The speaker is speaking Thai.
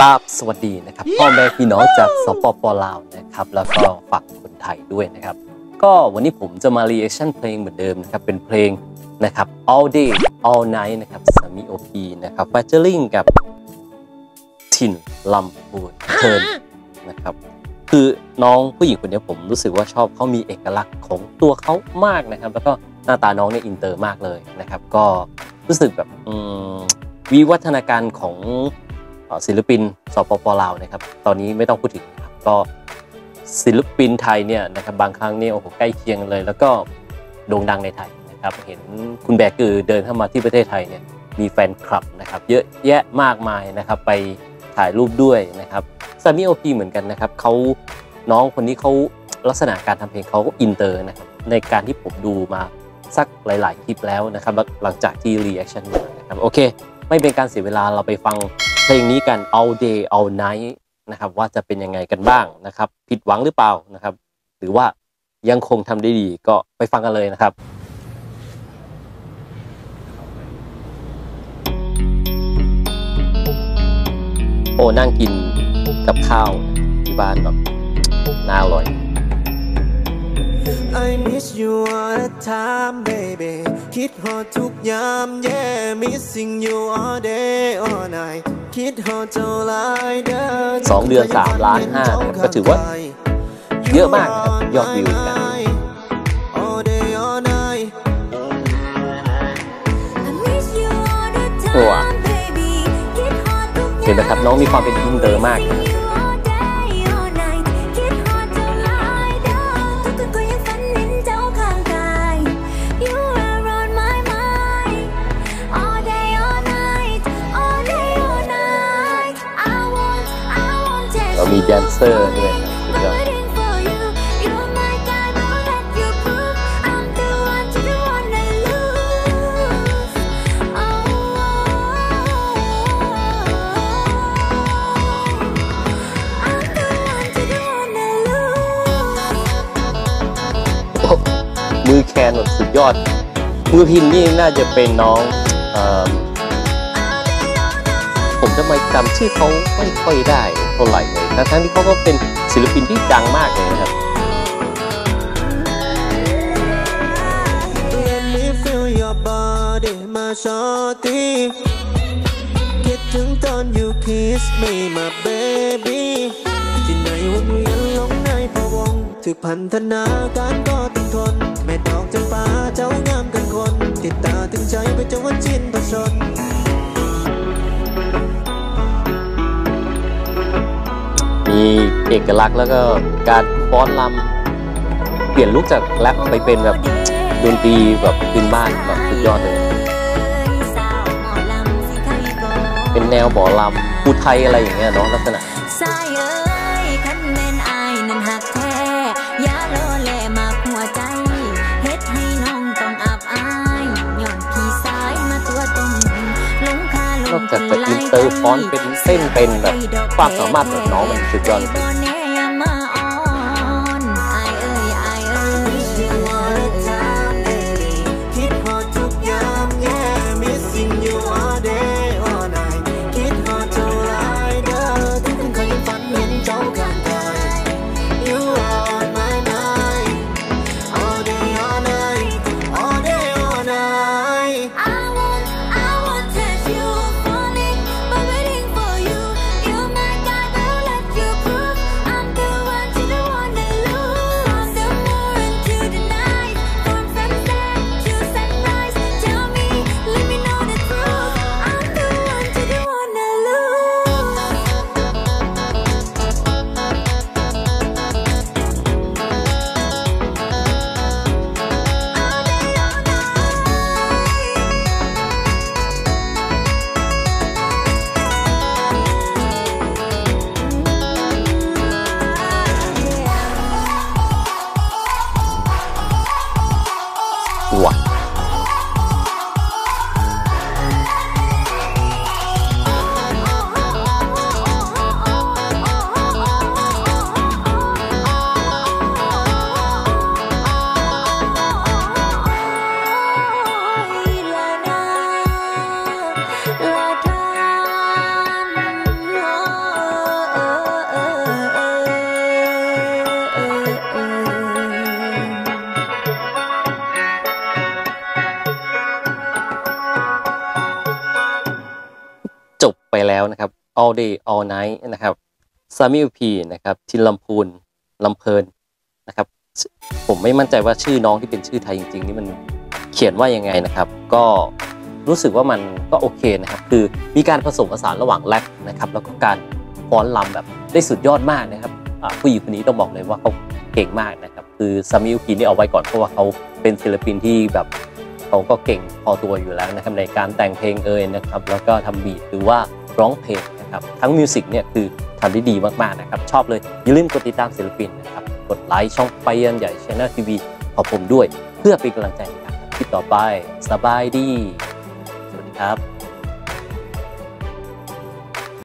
กราบสวัสดีนะครับพ่อแม่พี่น้องจากสปปลาวนะครับแล้วก็ฝั่งคนไทยด้วยนะครับ ก็วันนี้ผมจะมา reaction เพลงเหมือนเดิมนะครับเป็นเพลงนะครับ all day all night นะครับซามิโอพีนะครับฟ e เจอริงกับทินลำพูนเทิร์นนะครับคือน้องผู้หญิงคนนี้ผมรู้สึกว่าชอบเขามีเอกลักษณ์ของตัวเขามากนะครับ แล้วก็หน้าตาน้องเนี่ยอินเตอร์มากเลยนะครับ ก็รู้สึกแบบวิวัฒนาการของ ศิลปินสปปลาวนะครับตอนนี้ไม่ต้องพูดถึงครับก็ศิลปินไทยเนี่ยนะครับบางครั้งเนี่ยโอ้โหใกล้เคียงเลย แล้วก็โด่งดังในไทยนะครับเห็นคุณแบกือเดินเข้ามาที่ประเทศไทยเนี่ยมีแฟนคลับนะครับเยอะแยะมากมายนะครับไปถ่ายรูปด้วยนะครับซามิโอพีเหมือนกันนะครับเขาน้องคนนี้เขาลักษณะการทำเพลงเขาอินเตอร์นะครับในการที่ผมดูมาสักหลาย ๆ คลิปแล้วนะครับหลังจากที่ reaction มานะครับโอเค ไม่เป็นการเสียเวลาเราไปฟัง เพลงนี้กัน all day all night นะครับว่าจะเป็นยังไงกันบ้างนะครับ ผิดหวังหรือเปล่านะครับ หรือว่ายังคงทำได้ดีก็ไปฟังกันเลยนะครับโอ้นั่งกินกับข้าวที่บ้านแบบน่าอร่อย I miss you all the time baby คิดฮอทุกยาม yeah missing you all day all night คิดฮอดเจ้าหลายเด้อสองเดือนสามล้านห้าก็ถือว่าเยอะมากนะครับยอดวิวกัน all day all night โอ้อะเห็นไหมครับน้องมีความเป็นอินเตอร์มากนะ มีแดนเซอร์ด้วยครับสุดยอด มือแคนแบบสุดยอด มือพินนี่น่าจะเป็นน้องเอิ่มผมจะไม่จำชื่อเขาไม่ค่อยได้เท่าไหร่เลย ทั้งๆที่เขาก็เป็นศิลปินที่ดังมากเลยนะครับคิดถึงตอน you kiss me my baby ที่ไหนวันเวียนหลงในพะวงถึกพันธนาการก็ต้องทน แม่ดอกจำปาเจ้างามกันคน ติดตาถึงใจไปจนวันชินประชน มีเอกลักษณ์แล้วก็การฟ้อนลำเปลี่ยนลุกจากแรปไปเป็นแบบดนตรีแบบพื้นบ้านแบบสุดยอดเลย เป็นแนวบ่อลำปูไทยอะไรอย่างเงี้ยเนาะลักษณะ จะจะอินเตอร์ฟอนเป็นเส้นเป็นแบบความสามารถของน้องมันสุดยอด one. จบไปแล้วนะครับ all day all night นะครับซามิลพีนะครับทินลำพูนลำเพลินนะครับ ผมไม่มั่นใจว่าชื่อน้องที่เป็นชื่อไทยจริง ๆ นี่มันเขียนว่ายังไงนะครับ ก็รู้สึกว่ามันก็โอเคนะครับ คือมีการผสมผสานระหว่างแรปนะครับ แล้วก็การฟ้อนลำแบบได้สุดยอดมากนะครับผู้หญิงคนนี้ต้องบอกเลยว่าเขาเก่งมากนะครับ คือซามิลพีนี่เอาไว้ก่อนเพราะว่าเขาเป็นศิลปินที่แบบ เขาก็เก่งพอตัวอยู่แล้วนะครับในการแต่งเพลงเอ่ยนะครับแล้วก็ทำบีทหรือว่าร้องเพลงนะครับทั้งมิวสิกเนี่ยคือทำได้ดีมากๆนะครับชอบเลยอย่าลืมกดติดตามศิลปินนะครับกดไลค์ช่องไปยันใหญ่ช anel ทีวีของผมด้วย เพื่อเป็นกำลังใจในการคลิปต่อไปสบายดีสวัสดีครับ